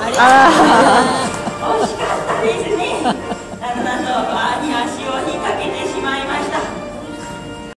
あ。しかったですね。